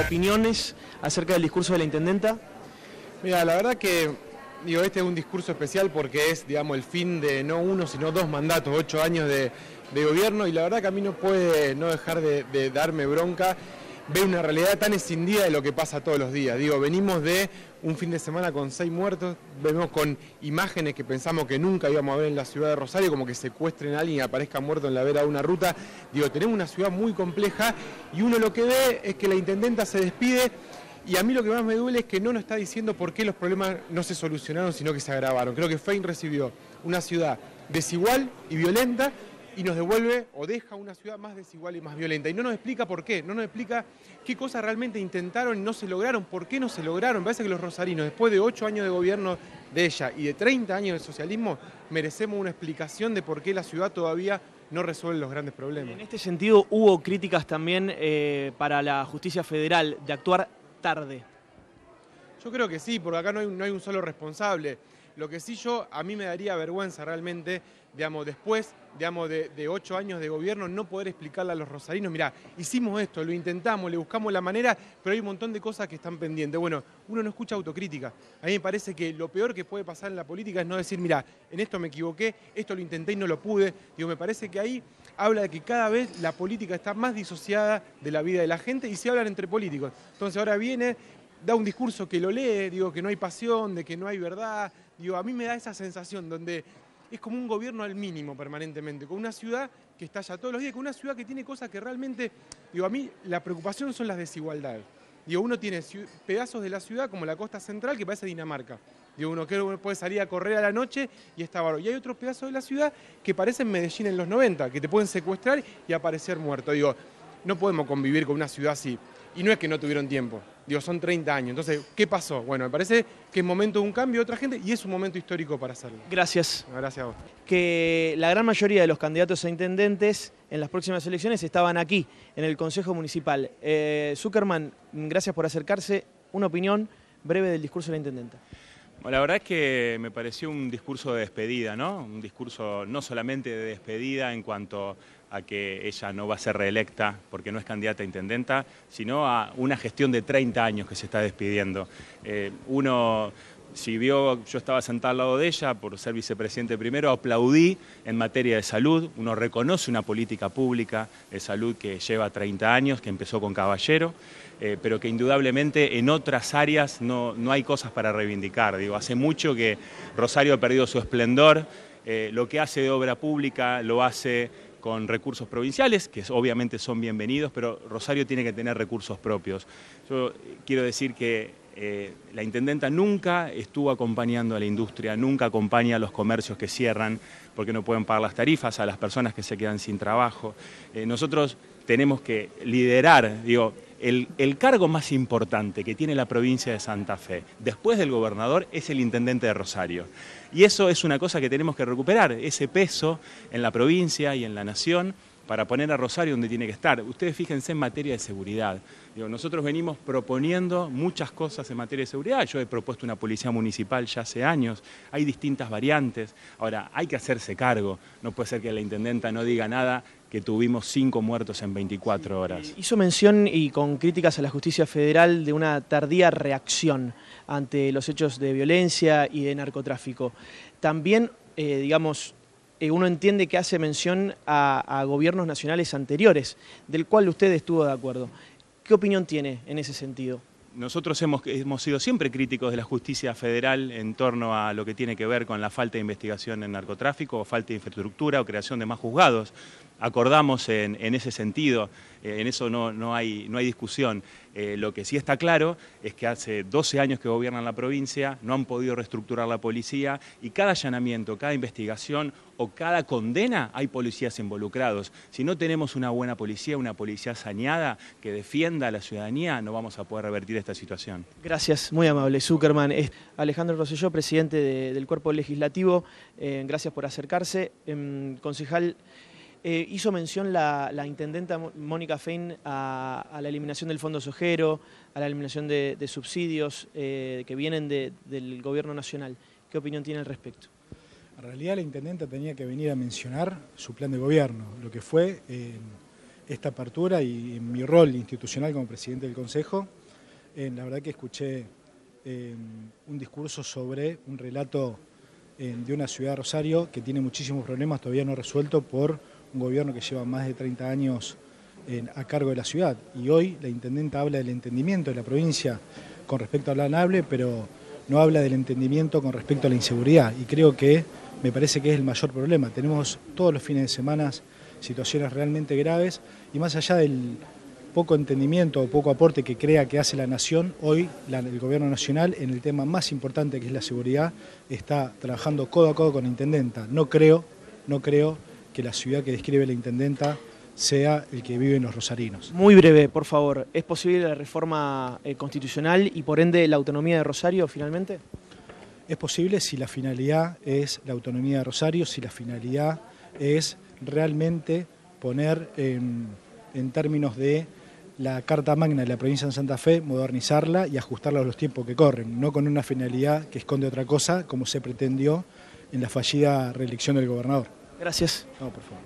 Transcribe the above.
opiniones acerca del discurso de la intendenta. Mira, la verdad que digo, este es un discurso especial porque es, digamos, el fin de no uno, sino dos mandatos, ocho años de, gobierno y la verdad que a mí no puede no dejar de, darme bronca ver una realidad tan escindida de lo que pasa todos los días. Digo, venimos de un fin de semana con seis muertos, vemos con imágenes que pensamos que nunca íbamos a ver en la ciudad de Rosario, como que secuestren a alguien y aparezca muerto en la vera de una ruta. Digo, tenemos una ciudad muy compleja y uno lo que ve es que la intendenta se despide y a mí lo que más me duele es que no nos está diciendo por qué los problemas no se solucionaron, sino que se agravaron. Creo que Fein recibió una ciudad desigual y violenta y nos devuelve o deja una ciudad más desigual y más violenta. Y no nos explica por qué, no nos explica qué cosas realmente intentaron y no se lograron, por qué no se lograron. Me parece que los rosarinos, después de ocho años de gobierno de ella y de 30 años de socialismo, merecemos una explicación de por qué la ciudad todavía no resuelve los grandes problemas. En este sentido, hubo críticas también eh, para la justicia federal de actuar tarde? Yo creo que sí, porque acá no hay, no hay un solo responsable. Lo que sí yo, a mí me daría vergüenza realmente, digamos, después, digamos, de, ocho años de gobierno, no poder explicarle a los rosarinos, mira, hicimos esto, lo intentamos, le buscamos la manera, pero hay un montón de cosas que están pendientes. Bueno, uno no escucha autocrítica. A mí me parece que lo peor que puede pasar en la política es no decir, mira, en esto me equivoqué, esto lo intenté y no lo pude. Digo, me parece que ahí habla de que cada vez la política está más disociada de la vida de la gente y se hablan entre políticos. Entonces ahora viene, da un discurso que lo lee, digo que no hay pasión, de que no hay verdad. Digo, a mí me da esa sensación donde es como un gobierno al mínimo permanentemente, con una ciudad que estalla todos los días, con una ciudad que tiene cosas que realmente, digo, a mí la preocupación son las desigualdades. Digo, uno tiene pedazos de la ciudad como la costa central que parece Dinamarca. Digo, uno que puede salir a correr a la noche y está bárbaro. Y hay otros pedazos de la ciudad que parecen Medellín en los 90, que te pueden secuestrar y aparecer muerto. Digo, no podemos convivir con una ciudad así. Y no es que no tuvieron tiempo. Digo, son 30 años. Entonces, ¿qué pasó? Bueno, me parece que es momento de un cambio de otra gente y es un momento histórico para hacerlo. Gracias. Gracias a vos. Que la gran mayoría de los candidatos a intendentes en las próximas elecciones estaban aquí, en el Consejo Municipal. Eh, Zuckerman, gracias por acercarse. Una opinión breve del discurso de la intendenta. la verdad es que me pareció un discurso de despedida, ¿no? Un discurso no solamente de despedida en cuanto a que ella no va a ser reelecta porque no es candidata a intendenta, sino a una gestión de 30 años que se está despidiendo. Eh, uno si vio, yo estaba sentado al lado de ella por ser vicepresidente primero, aplaudí en materia de salud, uno reconoce una política pública de salud que lleva 30 años, que empezó con Caballero, eh, pero que indudablemente en otras áreas no, no, hay cosas para reivindicar. Digo, hace mucho que Rosario ha perdido su esplendor, eh, lo que hace de obra pública lo hace con recursos provinciales, que obviamente son bienvenidos, pero Rosario tiene que tener recursos propios. Yo quiero decir que eh, la intendenta nunca estuvo acompañando a la industria, nunca acompaña a los comercios que cierran porque no pueden pagar las tarifas, a las personas que se quedan sin trabajo. Eh, nosotros tenemos que liderar, digo, el, el, cargo más importante que tiene la provincia de Santa Fe, después del gobernador, es el intendente de Rosario. Y eso es una cosa que tenemos que recuperar, ese peso en la provincia y en la nación para poner a Rosario donde tiene que estar. Ustedes fíjense en materia de seguridad. nosotros venimos proponiendo muchas cosas en materia de seguridad. Yo he propuesto una policía municipal ya hace años. Hay distintas variantes. Ahora, hay que hacerse cargo. No puede ser que la intendenta no diga nada que tuvimos cinco muertos en 24 horas. Hizo mención y con críticas a la justicia federal de una tardía reacción ante los hechos de violencia y de narcotráfico. También, eh, digamos, eh, uno entiende que hace mención a, gobiernos nacionales anteriores, del cual usted estuvo de acuerdo. ¿Qué opinión tiene en ese sentido? Nosotros hemos, hemos, sido siempre críticos de la justicia federal en torno a lo que tiene que ver con la falta de investigación en narcotráfico, o falta de infraestructura o creación de más juzgados acordamos en, ese sentido, eh, en eso no, hay, discusión. Eh, lo que sí está claro es que hace 12 años que gobiernan la provincia, no han podido reestructurar la policía y cada allanamiento, cada investigación o cada condena hay policías involucrados. Si no tenemos una buena policía, una policía saneada que defienda a la ciudadanía, no vamos a poder revertir esta situación. Gracias, muy amable. Zuckerman. Alejandro Rosselló, presidente del Cuerpo Legislativo, eh, gracias por acercarse. Em, concejal, eh, hizo mención la, intendenta Mónica Fein a, la eliminación del Fondo Sojero, a la eliminación de, subsidios eh, que vienen del gobierno nacional. ¿Qué opinión tiene al respecto? En realidad la intendenta tenía que venir a mencionar su plan de gobierno, lo que fue eh, esta apertura y en mi rol institucional como presidente del Consejo, la verdad que escuché un discurso sobre un relato de una ciudad de Rosario que tiene muchísimos problemas todavía no resueltos por un gobierno que lleva más de 30 años a cargo de la ciudad. Y hoy la intendenta habla del entendimiento de la provincia con respecto a la NABLE, pero no habla del entendimiento con respecto a la inseguridad. Y creo que me parece que es el mayor problema. Tenemos todos los fines de semana situaciones realmente graves y más allá del poco entendimiento o poco aporte que crea que hace la nación, hoy el gobierno nacional en el tema más importante que es la seguridad está trabajando codo a codo con la intendenta. No creo, no creo que la ciudad que describe la intendenta sea el que viven los rosarinos. Muy breve, por favor. ¿Es posible la reforma eh, constitucional y por ende la autonomía de Rosario finalmente? Es posible si la finalidad es la autonomía de Rosario, si la finalidad es realmente poner en, términos de la Carta Magna de la provincia de Santa Fe, modernizarla y ajustarla a los tiempos que corren, no con una finalidad que esconde otra cosa, como se pretendió en la fallida reelección del gobernador. Gracias. No, por favor.